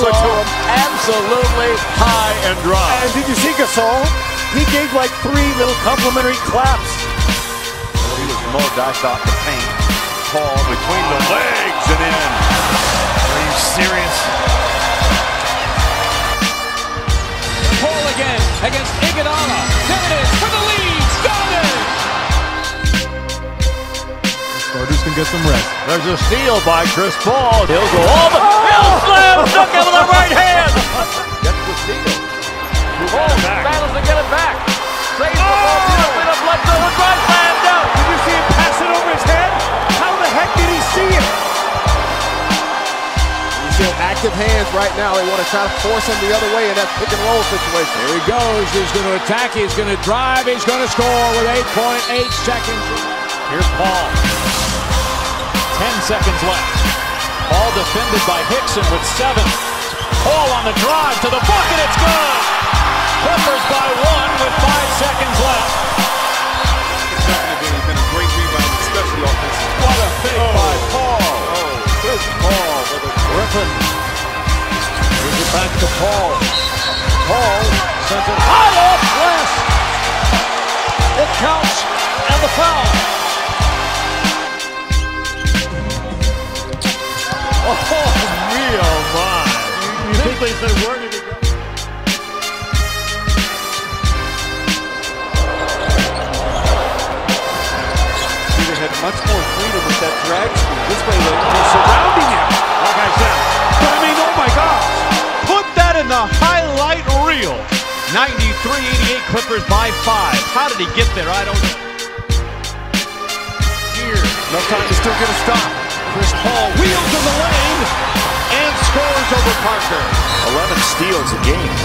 left Don't do it to Gasol him. absolutely high and dry. And did you see Gasol? He gave like three little complimentary claps. He was more dashed out the paint. Paul between the legs and in. Are you serious? Paul again against Iguodala. There it is for the lead. Got it. Starters can get some rest. There's a steal by Chris Paul. He'll go all the. He'll slam dunk it with the right hand. Gets the steal. Paul battles to get it back. Saves the ball beautifully to Bledsoe with right hand down. Did you see him pass it over his head? How the heck did he see it? You see active hands right now. They want to try to force him the other way in that pick and roll situation. Here he goes. He's going to attack. He's going to drive. He's going to score with 8.8 seconds. Here's Paul. 10 seconds left. Paul defended by Hickson with seven. Paul on the drive to the bucket. It's good. Clippers by one with five seconds left. He's been a great rebound, especially offensively. What a pick oh. by Paul. Oh, Chris Paul with a Griffin. Gives it back to Paul. Paul sends it high off glass. It counts and the foul. Oh, me, oh my. You think they said where did it go? Peter had much more freedom with that drag speed. This way they're, they're surrounding him. Like I said, But I mean, oh my gosh. put that in the highlight reel. 93-88 Clippers by five. How did he get there? I don't know. Here, No time to still get a stop. Chris Paul wheels in the lane and scores over Parker. 11 steals a game.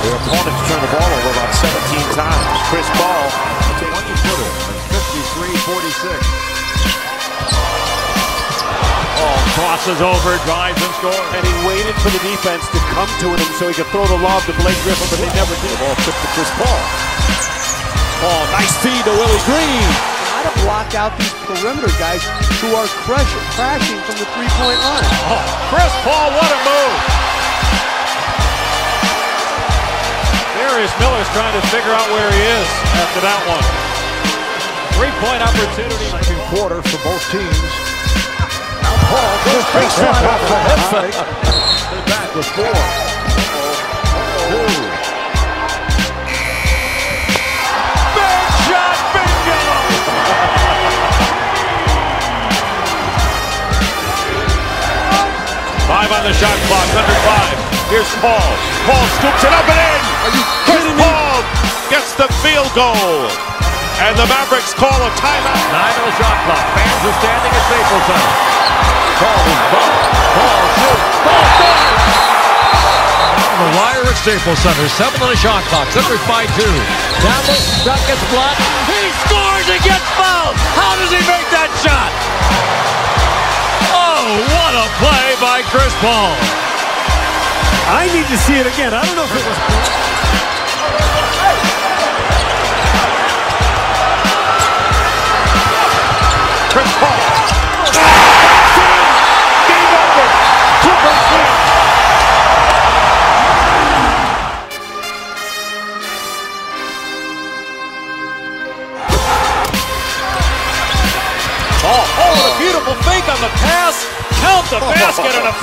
Their opponents turn the ball over about 17 times. Chris Paul, 20 footer, 53-46. Oh, crosses over, drives and scores. And he waited for the defense to come to him so he could throw the lob to Blake Griffin, but they never did. The Ball tipped to Chris Paul. Paul, nice feed to Willie Green. Try to block out these perimeter guys who are crush, crashing from the three-point line. Oh, Chris Paul, what a move. Darius Miller's trying to figure out where he is after that one. Three-point opportunity. Second quarter for both teams. Now Paul goes baseline off the head fake. They're back with four. Shot clock, under five. Here's Paul. Paul scoops it up and in. Are you Chris Paul gets the field goal. And the Mavericks call a timeout. Nine on the shot clock. Fans are standing at Staples Center. Paul is bumped. Paul shoots. Paul scores. The wire at Staples Center. Seven on the shot clock. Clippers by two. Down the shot gets blocked. He scores and gets fouled. How does he make that shot? What a play by Chris Paul. I need to see it again. I don't know if it was.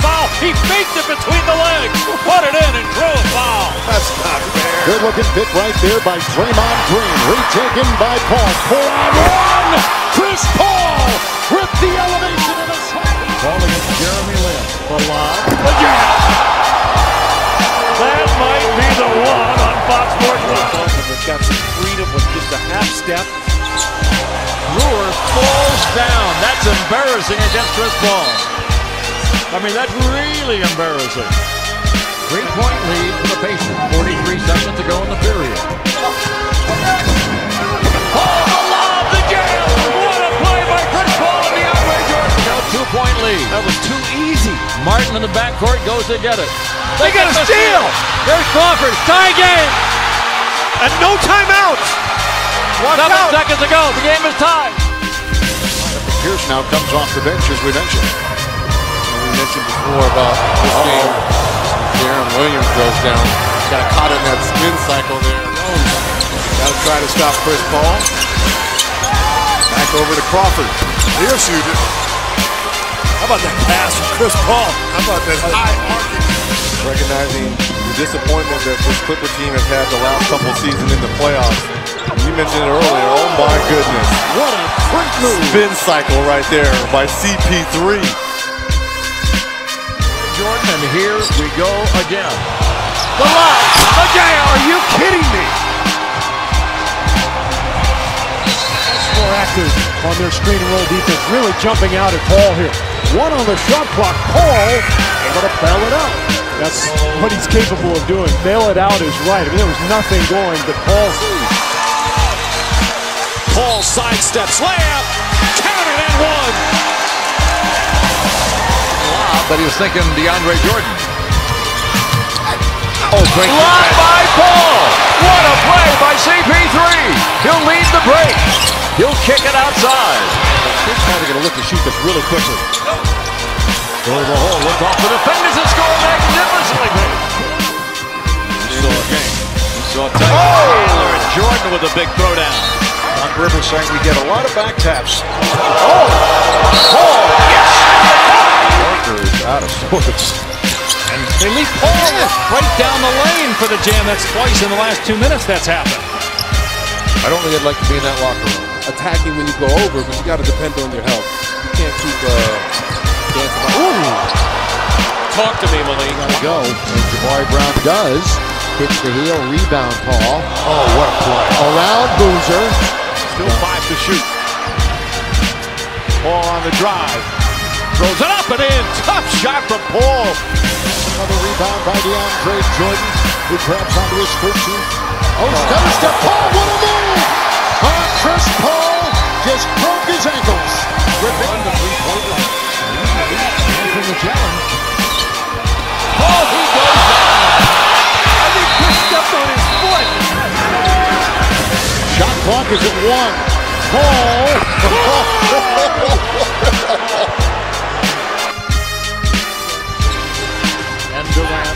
Foul. He faked it between the legs. Put it in and drew a foul. That's not fair. Good looking pick right there by Draymond Green. Retaken by Paul. Four on one. Chris Paul with the elevation of the Ball against Jeremy Lin. The lob. The jam. That might be the one on Fox Sports One. Thompson has got some freedom with just a half step. Brewer falls down. That's embarrassing against Chris Paul. I mean, that's really embarrassing. Three-point lead for the Pacers. 43 seconds to go in the period. Paul, the lob, the jam. What a play by Chris Paul and DeAndre Jordan. Now two-point lead. That was too easy. Martin in the backcourt goes to get it. They got a the steal. There's Crawford. Tie game. And no timeouts. Watch Seven out. seconds to go. The game is tied. Pierce now comes off the bench, as we mentioned. We mentioned before about this game. Deron Williams goes down. Got caught in that spin cycle there. Got to try to stop Chris Paul. Back over to Crawford. He'll shoot it. How about that pass from Chris Paul? How about that high arcing? Recognizing the disappointment that this Clipper team has had the last couple seasons in the playoffs. You mentioned it earlier. Oh my goodness. What a great move. Spin cycle right there by CP3. Jordan, and here we go again. The lob, jam. Are you kidding me? More active on their screen and roll defense, really jumping out at Paul here. One on the shot clock. Paul able to bail it out. That's what he's capable of doing. Bail it out is right. I mean, there was nothing going, but Paul. Paul sidesteps, layup, counted and one. But he was thinking DeAndre Jordan. Oh, great. Lob by Paul. What a play by CP3. He'll lead the break. He'll kick it outside. He's probably going to look to shoot this really quickly. Go to the hole. Look off the defenders and score magnificently. saw a game. We saw Taylor oh! and Jordan with a big throwdown. Doc Rivers saying we get a lot of back taps. Oh! Parker is out of sorts. And they lead Paul right down the lane for the jam. That's twice in the last two minutes that's happened. I don't think I'd like to be in that locker room. Attacking when you go over, but you got to depend on your health. You can't keep uh, dancing. Like, Talk to me, Malik. Gotta go. And Jabari Brown does. Hits the heel, rebound, Paul. oh, what a play! Around Boozer. Still five to shoot. Paul on the drive. Throws it up and in. Tough shot from Paul. Another rebound by DeAndre Jordan, who grabs onto his 13th. Oh, got to. Paul, what a move! Oh, Chris Paul just broke his ankles. Griffin. the three-point line. From the challenge. Paul, he goes down. I think Chris stepped on his foot. Shot clock is at one. Paul. Oh! Durant.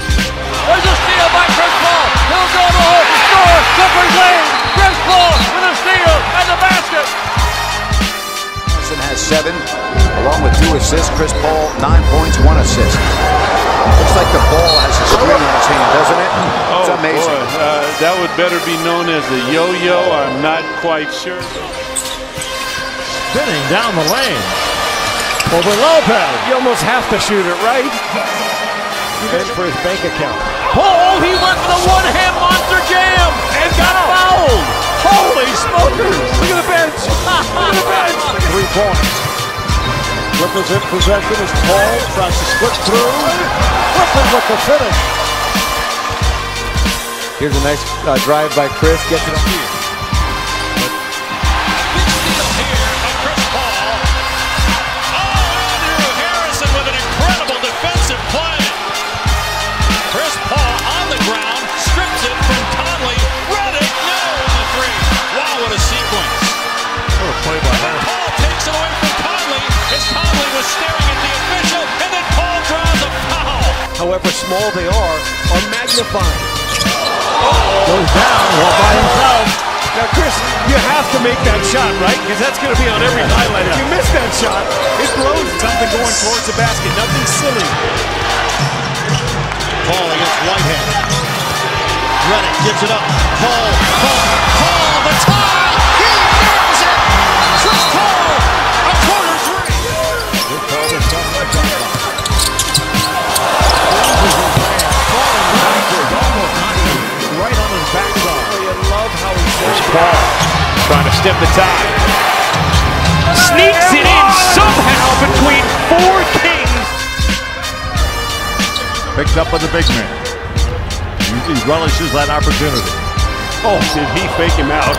There's a steal by Chris Paul. He'll go to the hole. Score. Clippers lane. Chris Paul with a steal and the basket. Johnson has seven, along with two assists. Chris Paul, nine points, one assist. Looks like the ball has a string in his hand, doesn't it? It's Oh, amazing. boy. Uh, that would better be known as the yo-yo. I'm not quite sure. Spinning down the lane. Over Lopez. You almost have to shoot it, right? And for his bank account. Paul, he went for the one-hand monster jam and got fouled. Holy smokers. Look at the bench. Look at the bench. Three points. Clippers in possession as Paul tries to split through. Griffin with the finish. Here's a nice uh, drive by Chris. Gets it however small they are, are magnifying. Goes down all by himself. Now, Chris, you have to make that shot, right? Because that's going to be on every highlight. If you miss that shot, it blows something going towards the basket. Nothing silly. Paul against Whitehead. Redick gives it up. Paul, Paul, Paul trying to stem the tide. Sneaks it in somehow between four kings. Picked up by the big man. He relishes that opportunity. Oh, did he fake him out?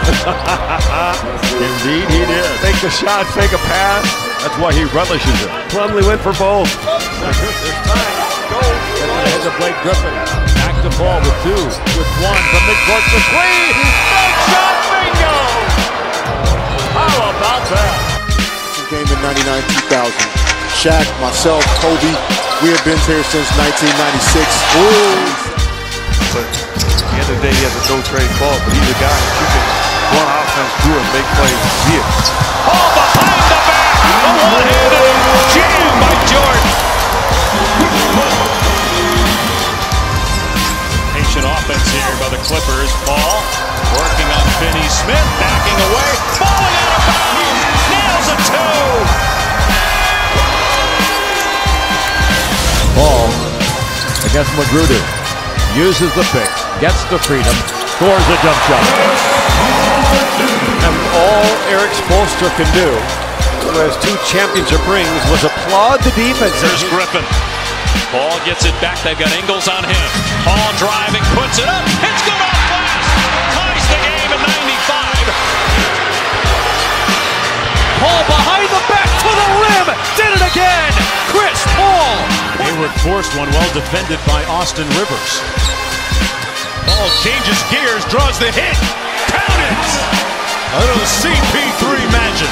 Indeed, he did. Fake the shot, fake a pass. That's why he relishes it. Plumlee went for both. Ahead to Blake Griffin. Back to Paul with two. With one from midcourt for three. 2000. Shaq, myself, Kobe, we have been here since 1996. Ooh. But at the end of the day, he has a no trade fault, but he's a guy that you can run offense through and make plays here. Oh, behind the back, a one-handed jam by George. Against Magruder. Uses the pick, gets the freedom, scores a jump shot. And all Erik Spoelstra can do, who has two championship rings, was applaud the defense. There's Griffin. Paul gets it back. They've got Ingles on him. Paul driving, puts it up. It's good off glass. Ties the game at 95. Paul behind the back to the rim. Did it again. Chris Paul. Hayward forced one well defended by Austin Rivers. Paul changes gears, draws the hit. Count it. A little CP3 magic.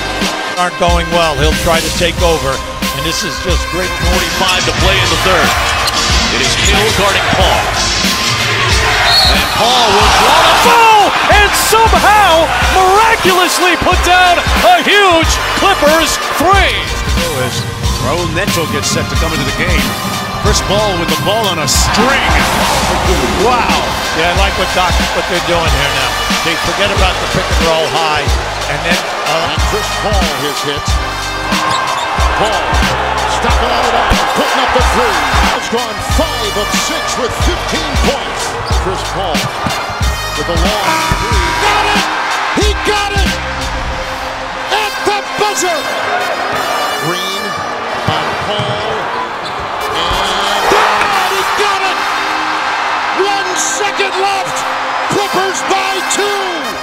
aren't going well. He'll try to take over, and this is just great. 45 to play in the third. It is Hill guarding Paul. And Paul will draw the foul and somehow miraculously put down a huge Clippers three. As Raul Neto gets set to come into the game. Chris Paul with the ball on a string. Wow. Yeah, I like what Doc what they're doing here now. They forget about the pick and roll high, and then uh, And Chris Paul his hit. Paul stopping out of that, putting up the three. Has gone five of six with 15 points. Chris Paul with a long three. Got it! He got it! At the buzzer! Second left. Clippers by two.